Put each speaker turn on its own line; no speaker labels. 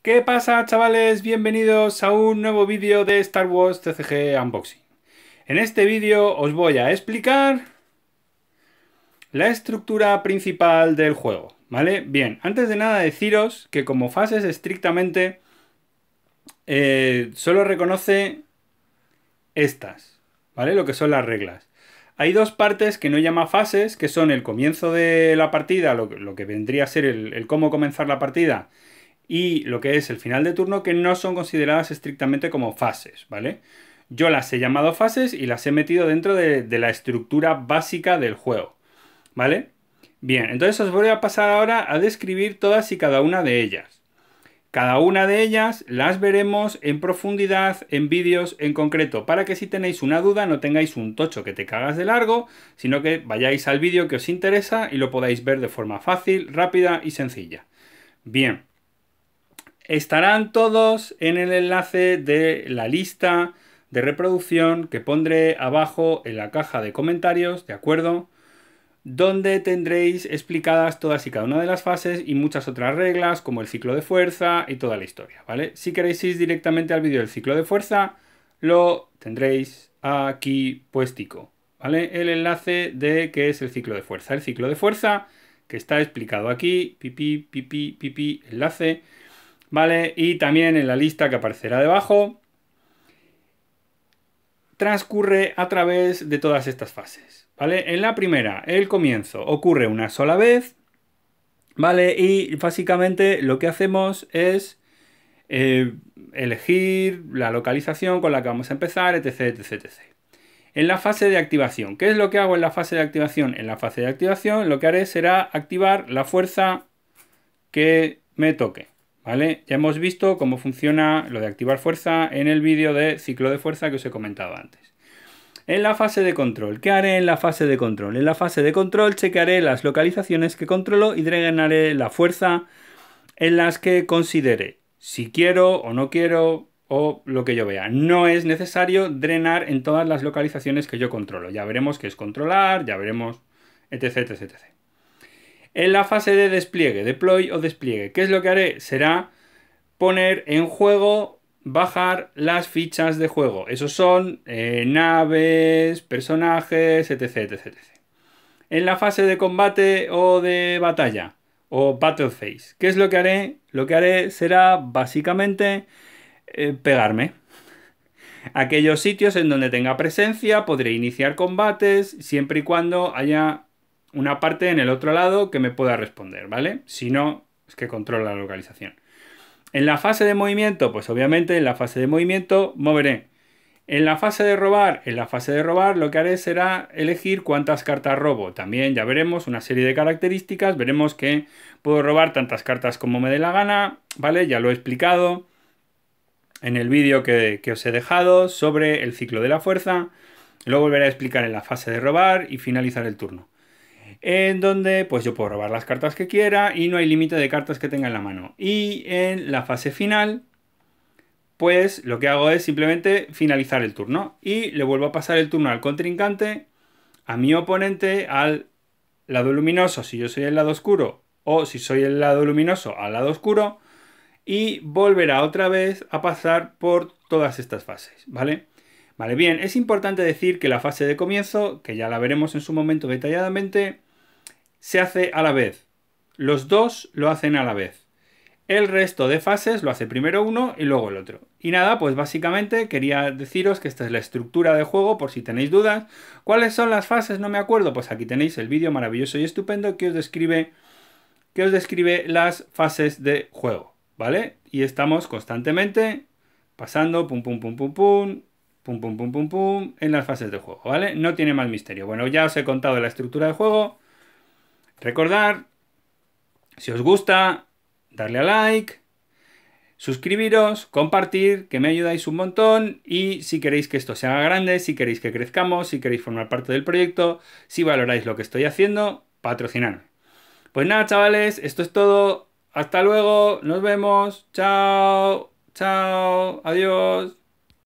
¿Qué pasa chavales? Bienvenidos a un nuevo vídeo de Star Wars TCG Unboxing. En este vídeo os voy a explicar la estructura principal del juego, ¿vale? Bien, antes de nada deciros que como fases estrictamente eh, solo reconoce estas, ¿vale? Lo que son las reglas. Hay dos partes que no llama fases, que son el comienzo de la partida, lo, que vendría a ser el cómo comenzar la partida y lo que es el final de turno que no son consideradas estrictamente como fases, ¿vale? Yo las he llamado fases y las he metido dentro de, la estructura básica del juego, ¿vale? Bien, entonces os voy a pasar ahora a describir todas y cada una de ellas. Cada una de ellas las veremos en profundidad en vídeos en concreto, para que si tenéis una duda no tengáis un tocho que te cagas de largo, sino que vayáis al vídeo que os interesa y lo podáis ver de forma fácil, rápida y sencilla. Bien, Estarán todos en el enlace de la lista de reproducción que pondré abajo en la caja de comentarios, ¿de acuerdo? Donde tendréis explicadas todas y cada una de las fases y muchas otras reglas como el ciclo de fuerza y toda la historia, ¿vale? Si queréis ir directamente al vídeo del ciclo de fuerza, lo tendréis aquí puestico, ¿vale? El enlace de qué es el ciclo de fuerza. El ciclo de fuerza que está explicado aquí, pipi, pipi, pipi, enlace ¿vale? Y también en la lista que aparecerá debajo, transcurre a través de todas estas fases, ¿vale? En la primera, el comienzo, ocurre una sola vez, ¿vale? Y básicamente lo que hacemos es eh, elegir la localización con la que vamos a empezar, etc, etc, etc. En la fase de activación, ¿qué es lo que hago en la fase de activación? En la fase de activación lo que haré será activar la fuerza que me toque. Ya hemos visto cómo funciona lo de activar fuerza en el vídeo de ciclo de fuerza que os he comentado antes. En la fase de control, ¿qué haré en la fase de control? En la fase de control chequearé las localizaciones que controlo y drenaré la fuerza en las que considere si quiero o no quiero o lo que yo vea. No es necesario drenar en todas las localizaciones que yo controlo. Ya veremos qué es controlar, ya veremos, etc, etc, etc. En la fase de despliegue, deploy o despliegue, ¿qué es lo que haré? Será poner en juego, bajar las fichas de juego. Esos son eh, naves, personajes, etc, etc, En la fase de combate o de batalla, o battle phase, ¿qué es lo que haré? Lo que haré será básicamente eh, pegarme. Aquellos sitios en donde tenga presencia podré iniciar combates siempre y cuando haya una parte en el otro lado que me pueda responder, ¿vale? Si no, es que controla la localización. En la fase de movimiento, pues obviamente en la fase de movimiento moveré. En la fase de robar, en la fase de robar lo que haré será elegir cuántas cartas robo. También ya veremos una serie de características, veremos que puedo robar tantas cartas como me dé la gana, ¿vale? Ya lo he explicado en el vídeo que, que os he dejado sobre el ciclo de la fuerza. Lo volveré a explicar en la fase de robar y finalizar el turno en donde pues yo puedo robar las cartas que quiera y no hay límite de cartas que tenga en la mano. Y en la fase final, pues lo que hago es simplemente finalizar el turno y le vuelvo a pasar el turno al contrincante, a mi oponente, al lado luminoso si yo soy el lado oscuro o si soy el lado luminoso al lado oscuro y volverá otra vez a pasar por todas estas fases, ¿vale? Vale, bien, es importante decir que la fase de comienzo, que ya la veremos en su momento detalladamente, se hace a la vez. Los dos lo hacen a la vez. El resto de fases lo hace primero uno y luego el otro. Y nada, pues básicamente quería deciros que esta es la estructura de juego por si tenéis dudas. ¿Cuáles son las fases? No me acuerdo. Pues aquí tenéis el vídeo maravilloso y estupendo que os describe que os describe las fases de juego, ¿vale? Y estamos constantemente pasando pum pum pum pum pum pum pum pum pum pum en las fases de juego, ¿vale? No tiene más misterio. Bueno, ya os he contado la estructura de juego. Recordar, si os gusta, darle a like, suscribiros, compartir, que me ayudáis un montón y si queréis que esto se haga grande, si queréis que crezcamos, si queréis formar parte del proyecto, si valoráis lo que estoy haciendo, patrocinadme. Pues nada, chavales, esto es todo. Hasta luego, nos vemos. Chao, chao, adiós.